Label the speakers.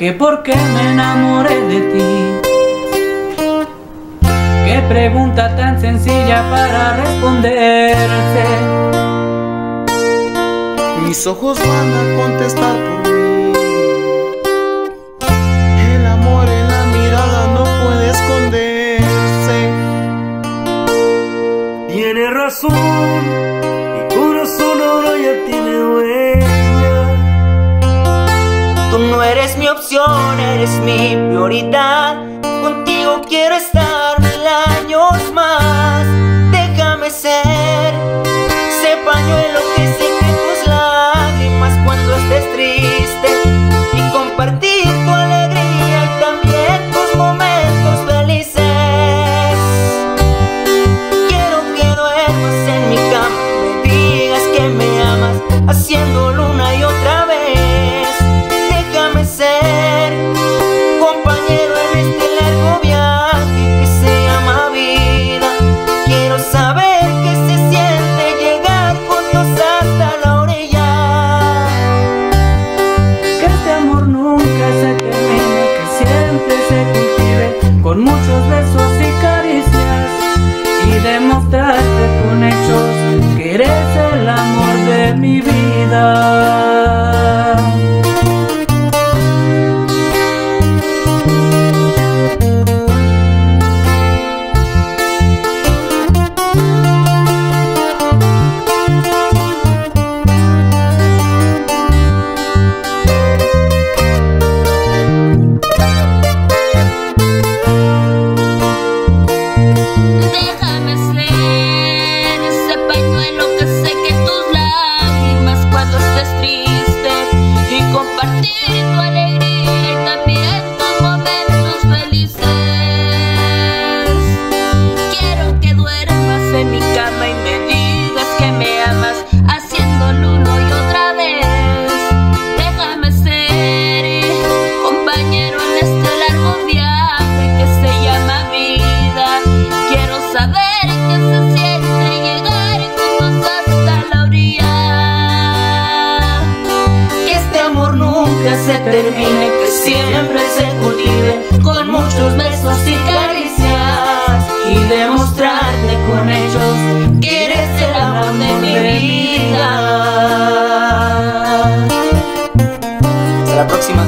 Speaker 1: que por qué me enamoré de ti. Qué pregunta tan sencilla para responderse.
Speaker 2: Mis ojos van a contestar por mí. El amor en la mirada no puede esconderse.
Speaker 3: Tiene razón, mi corazón ahora ya tiene
Speaker 4: Tú no eres mi opción, eres mi prioridad. Contigo quiero estar mil años más. Déjame ser ese pañuelo que seque tus lágrimas cuando estés triste y compartir tu alegría y también tus momentos felices. Quiero que duermas en mi cama, me digas que me amas, haciéndolo una muchos besos y caricias y demostrarte con hechos que
Speaker 1: eres el amor de mi vida. que siempre se cultive con muchos besos y caricias y demostrarle con ellos que eres el amor de mi vida.
Speaker 5: Hasta la
Speaker 4: próxima.